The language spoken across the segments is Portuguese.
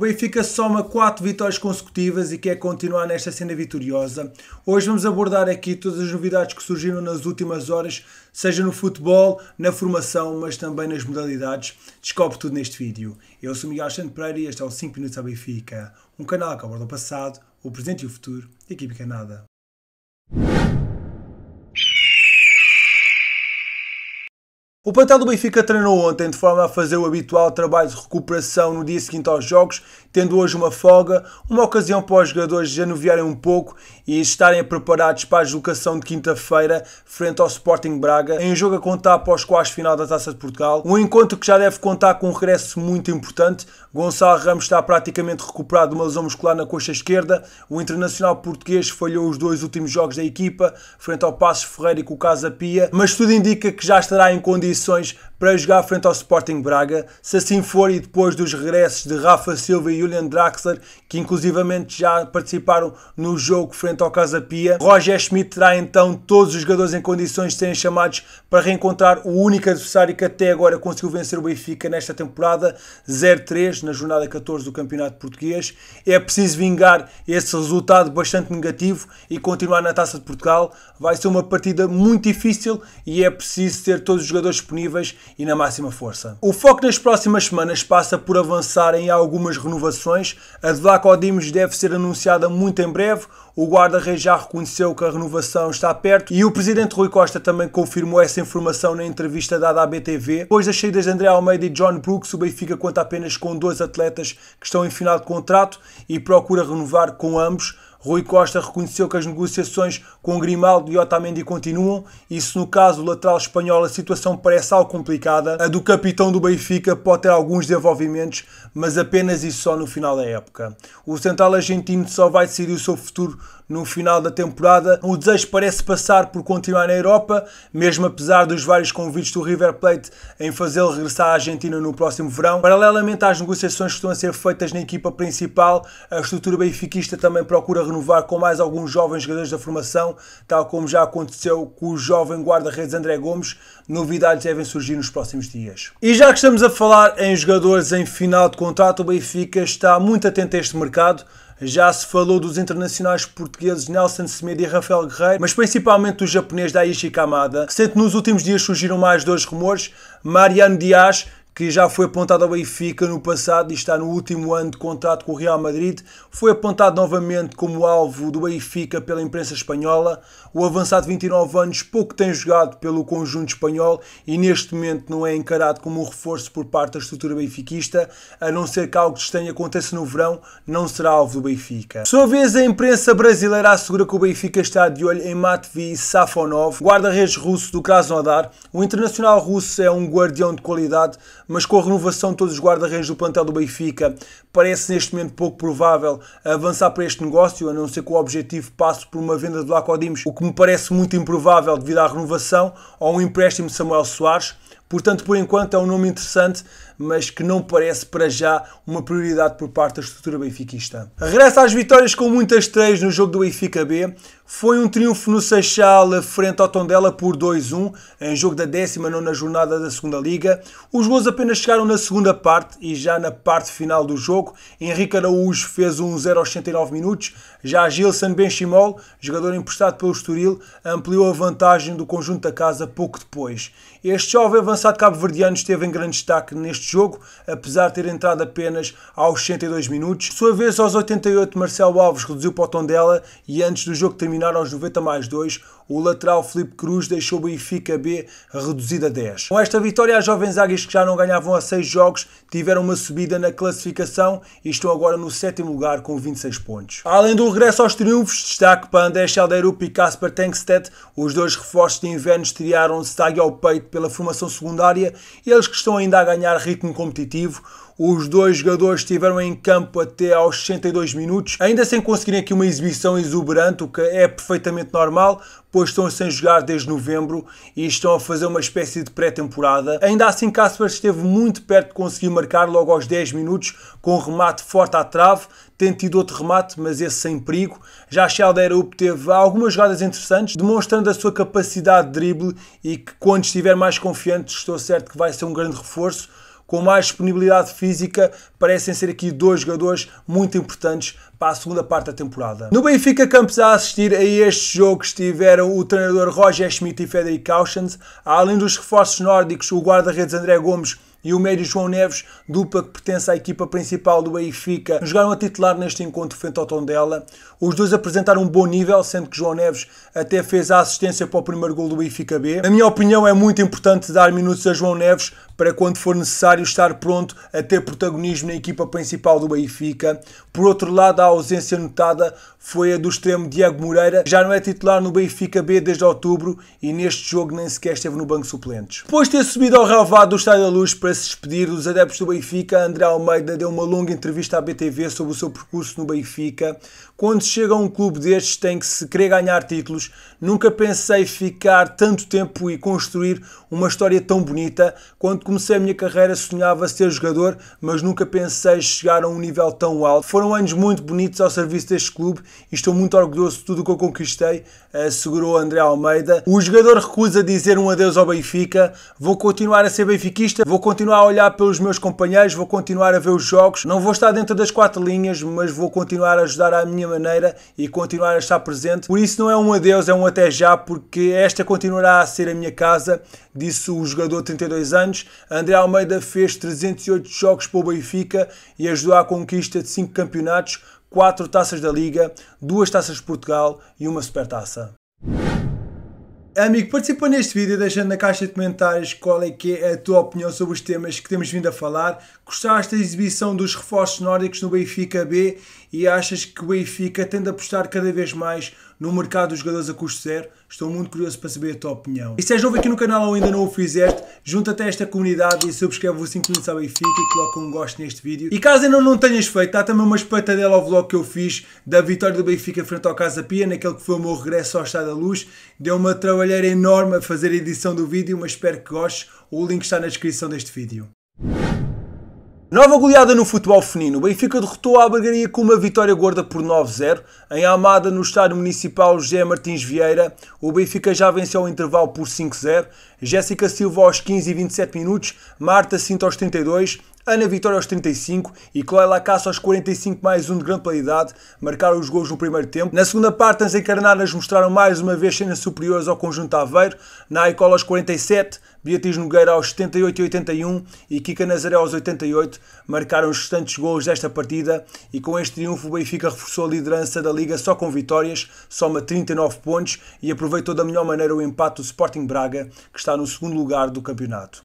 Benfica soma 4 vitórias consecutivas e quer continuar nesta cena vitoriosa. Hoje vamos abordar aqui todas as novidades que surgiram nas últimas horas, seja no futebol, na formação, mas também nas modalidades. Descobre tudo neste vídeo. Eu sou Miguel Alexandre Pereira e este é o 5 Minutos a Benfica, um canal que aborda o passado, o presente e o futuro da equipe Canada. O plantel do Benfica treinou ontem de forma a fazer o habitual trabalho de recuperação no dia seguinte aos jogos, tendo hoje uma folga, uma ocasião para os jogadores anuviarem um pouco e estarem preparados para a deslocação de quinta-feira frente ao Sporting Braga, em jogo a contar para os quartos final da Taça de Portugal. Um encontro que já deve contar com um regresso muito importante. Gonçalo Ramos está praticamente recuperado de uma lesão muscular na coxa esquerda. O internacional português falhou os dois últimos jogos da equipa, frente ao Passos Ferreira e com o Casa Pia, mas tudo indica que já estará em condições para jogar frente ao Sporting Braga. Se assim for, e depois dos regressos de Rafa Silva e Julian Draxler, que inclusivamente já participaram no jogo frente ao Casa Pia, Roger Schmidt terá então todos os jogadores em condições de serem chamados para reencontrar o único adversário que até agora conseguiu vencer o Benfica nesta temporada, 0-3 na jornada 14 do Campeonato Português. É preciso vingar esse resultado bastante negativo e continuar na Taça de Portugal. Vai ser uma partida muito difícil e é preciso ter todos os jogadores disponíveis e na máxima força. O foco nas próximas semanas passa por avançar em algumas renovações. A de Vlaco Dimos deve ser anunciada muito em breve. O guarda-reis já reconheceu que a renovação está perto e o presidente Rui Costa também confirmou essa informação na entrevista dada à BTV. Depois das saídas de André Almeida e John Brooks, o Benfica conta apenas com dois atletas que estão em final de contrato e procura renovar com ambos. Rui Costa reconheceu que as negociações com Grimaldo e Otamendi continuam e se no caso do lateral espanhol a situação parece algo complicada, a do capitão do Benfica pode ter alguns desenvolvimentos, mas apenas e só no final da época. O central argentino só vai decidir o seu futuro no final da temporada. O desejo parece passar por continuar na Europa, mesmo apesar dos vários convites do River Plate em fazê-lo regressar à Argentina no próximo verão. Paralelamente às negociações que estão a ser feitas na equipa principal, a estrutura benfiquista também procura renovar com mais alguns jovens jogadores da formação, tal como já aconteceu com o jovem guarda-redes André Gomes. Novidades devem surgir nos próximos dias. E já que estamos a falar em jogadores em final de contrato, o Benfica está muito atento a este mercado. Já se falou dos internacionais portugueses Nelson Semedo e Rafael Guerreiro, mas principalmente do japonês Daichi Kamada, sendo que nos últimos dias surgiram mais dois rumores. Mariano Dias que já foi apontado ao Benfica no passado e está no último ano de contrato com o Real Madrid, foi apontado novamente como alvo do Benfica pela imprensa espanhola. O avançado de 29 anos pouco tem jogado pelo conjunto espanhol e neste momento não é encarado como um reforço por parte da estrutura benfiquista, a não ser que algo estranho aconteça no verão, não será alvo do Benfica. Por sua vez, a imprensa brasileira assegura que o Benfica está de olho em Matvei Safonov, guarda-redes russo do Krasnodar. O internacional russo é um guardião de qualidade, mas com a renovação de todos os guarda-redes do plantel do Benfica, parece neste momento pouco provável avançar para este negócio, a não ser que o objetivo passe por uma venda de Vlaco Dimos, o que me parece muito improvável devido à renovação, ou um empréstimo de Samuel Soares. Portanto, por enquanto é um nome interessante, mas que não parece para já uma prioridade por parte da estrutura benfiquista. Regressa às vitórias com muitas estreias no jogo do Benfica B. Foi um triunfo no Seixal frente ao Tondela por 2-1, em jogo da 19 jornada da segunda Liga. Os gols apenas chegaram na segunda parte e já na parte final do jogo. Henrique Araújo fez um 0 aos 69 minutos. Já Gilson Benchimol, jogador emprestado pelo Estoril, ampliou a vantagem do conjunto da casa pouco depois. Este jovem avançado cabo-verdiano esteve em grande destaque neste jogo, apesar de ter entrado apenas aos 62 minutos. Sua vez, aos 88, Marcelo Alves reduziu para o Tondela e antes do jogo terminar aos 90 mais 2, o lateral Felipe Cruz deixou o Benfica B reduzido a 10. Com esta vitória, as jovens águias que já não ganhavam a 6 jogos tiveram uma subida na classificação e estão agora no sétimo lugar com 26 pontos. Além do regresso aos triunfos, destaque para André Chalderup e Kasper Tankstedt, os dois reforços de inverno estrearam-se ao peito pela formação secundária, eles que estão ainda a ganhar ritmo competitivo. Os dois jogadores estiveram em campo até aos 62 minutos, ainda sem conseguirem aqui uma exibição exuberante, o que é perfeitamente normal, pois estão sem jogar desde novembro e estão a fazer uma espécie de pré-temporada. Ainda assim, Casper esteve muito perto de conseguir marcar logo aos 10 minutos com um remate forte à trave, tendo tido outro remate, mas esse sem perigo. Já Shelder obteve algumas jogadas interessantes, demonstrando a sua capacidade de drible e que quando estiver mais confiante estou certo que vai ser um grande reforço com mais disponibilidade física, parecem ser aqui dois jogadores muito importantes para a segunda parte da temporada. No Benfica Campos a assistir a este jogo estiveram o treinador Roger Schmidt e Frederic Cauchens, além dos reforços nórdicos, o guarda-redes André Gomes e o médio João Neves, dupla que pertence à equipa principal do Benfica, jogaram a titular neste encontro frente ao Tondela. Os dois apresentaram um bom nível, sendo que João Neves até fez a assistência para o primeiro gol do Benfica B. Na minha opinião, é muito importante dar minutos a João Neves para quando for necessário estar pronto a ter protagonismo na equipa principal do Benfica. Por outro lado, a ausência notada foi a do extremo Diego Moreira, que já não é titular no Benfica B desde outubro e neste jogo nem sequer esteve no banco suplentes. Depois de ter subido ao relvado do Estádio da Luz para se despedir dos adeptos do Benfica, André Almeida deu uma longa entrevista à BTV sobre o seu percurso no Benfica. Quando chega a um clube destes tem que se querer ganhar títulos. Nunca pensei ficar tanto tempo e construir uma história tão bonita. Quando comecei a minha carreira sonhava ser jogador, mas nunca pensei chegar a um nível tão alto. Foram anos muito bonitos ao serviço deste clube e estou muito orgulhoso de tudo o que eu conquistei, assegurou André Almeida. O jogador recusa dizer um adeus ao Benfica. Vou continuar a ser benfiquista, vou continuar a olhar pelos meus companheiros, vou continuar a ver os jogos. Não vou estar dentro das quatro linhas, mas vou continuar a ajudar à minha maneira e continuar a estar presente. Por isso não é um adeus, é um até já, porque esta continuará a ser a minha casa, disse o jogador de 32 anos. André Almeida fez 308 jogos para o Benfica e ajudou à conquista de 5 campeonatos, 4 taças da Liga, 2 taças de Portugal e uma supertaça. Amigo, participa neste vídeo deixando na caixa de comentários qual é que é a tua opinião sobre os temas que temos vindo a falar. Gostaste da exibição dos reforços nórdicos no Benfica B e achas que o Benfica tende a apostar cada vez mais no mercado dos jogadores a custo zero? Estou muito curioso para saber a tua opinião. E se és novo aqui no canal ou ainda não o fizeste, junta-te a esta comunidade e subscreve o 5 minutos à Benfica e coloca um gosto neste vídeo. E caso ainda não tenhas feito, há também uma espeitadela ao vlog que eu fiz da vitória do Benfica frente ao Casa Pia, naquele que foi o meu regresso ao Estado da Luz. Deu uma trabalheira enorme a fazer a edição do vídeo, mas espero que gostes. O link está na descrição deste vídeo. Nova goleada no futebol feminino. O Benfica derrotou a Albergaria com uma vitória gorda por 9-0. Em Almada, no estádio municipal José Martins Vieira, o Benfica já venceu o intervalo por 5-0. Jéssica Silva aos 15 e 27 minutos, Marta Cinto aos 32, Ana Vitória aos 35 e Chloe Lacasse aos 45 mais um de grande qualidade, marcaram os gols no primeiro tempo. Na segunda parte, as encarnadas mostraram mais uma vez cenas superiores ao conjunto Aveiro, Naicola aos 47, Beatriz Nogueira aos 78 e 81 e Kika Nazaré aos 88 marcaram os restantes gols desta partida e com este triunfo o Benfica reforçou a liderança da Liga só com vitórias, soma 39 pontos e aproveitou da melhor maneira o empate do Sporting Braga, que está no segundo lugar do campeonato.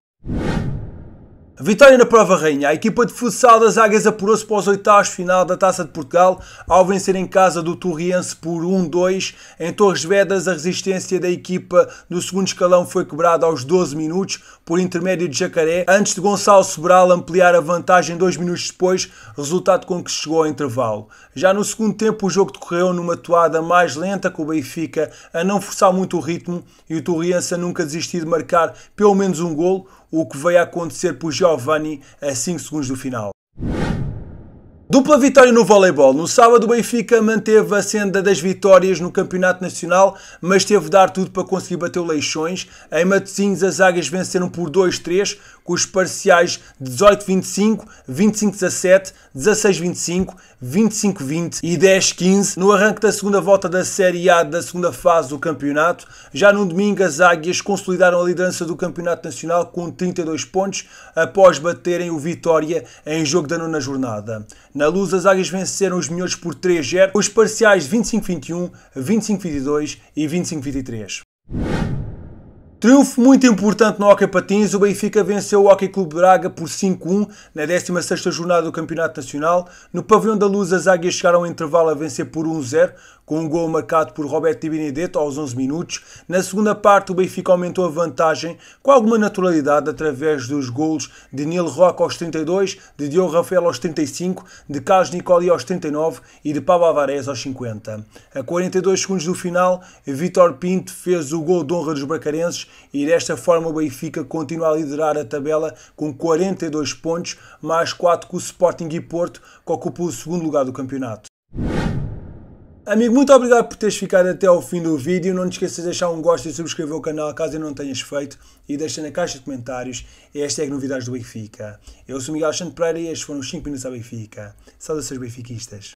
Vitória na prova rainha. A equipa de futsal das Águias apurou-se para os oitavos final da Taça de Portugal ao vencer em casa do Torriense por 1-2. Em Torres Vedras, a resistência da equipa do segundo escalão foi quebrada aos 12 minutos por intermédio de Jacaré, antes de Gonçalo Sobral ampliar a vantagem dois minutos depois, resultado com que chegou ao intervalo. Já no segundo tempo, o jogo decorreu numa toada mais lenta, com o Benfica a não forçar muito o ritmo e o Torriense a nunca desistir de marcar pelo menos um gol, o que veio a acontecer por Giovanni a 5 segundos do final. Dupla vitória no voleibol. No sábado o Benfica manteve a senda das vitórias no Campeonato Nacional, mas teve de dar tudo para conseguir bater o Leixões. Em Matosinhos as águias venceram por 2-3, com os parciais 18-25, 25-17, 16-25, 25-20 e 10-15 no arranque da segunda volta da Série A da segunda fase do campeonato. Já no domingo as águias consolidaram a liderança do Campeonato Nacional com 32 pontos após baterem o Vitória em jogo da nona jornada. Na luz, as águias venceram os melhores por 3-0, os parciais 25-21, 25-22 e 25-23. Triunfo muito importante no Hockey Patins, o Benfica venceu o Hockey Clube Braga por 5-1 na 16ª jornada do Campeonato Nacional. No Pavilhão da Luz as águias chegaram ao intervalo a vencer por 1-0, com um gol marcado por Roberto Di Benedetto aos 11 minutos. Na segunda parte o Benfica aumentou a vantagem com alguma naturalidade através dos golos de Neil Roque aos 32, de Diogo Rafael aos 35, de Carlos Nicoli aos 39 e de Pablo Alvarez aos 50. A 42 segundos do final, Vitor Pinto fez o gol de honra dos bracarenses e desta forma o Benfica continua a liderar a tabela com 42 pontos, mais 4 com o Sporting e Porto, que ocupam o segundo lugar do campeonato. Amigo, muito obrigado por teres ficado até ao fim do vídeo. Não te esqueças de deixar um gosto e subscrever o canal caso ainda não tenhas feito. E deixa na caixa de comentários a hashtag novidades do Benfica. Eu sou Miguel Alexandre Pereira e estes foram os 5 minutos à Benfica. Saudações benfiquistas.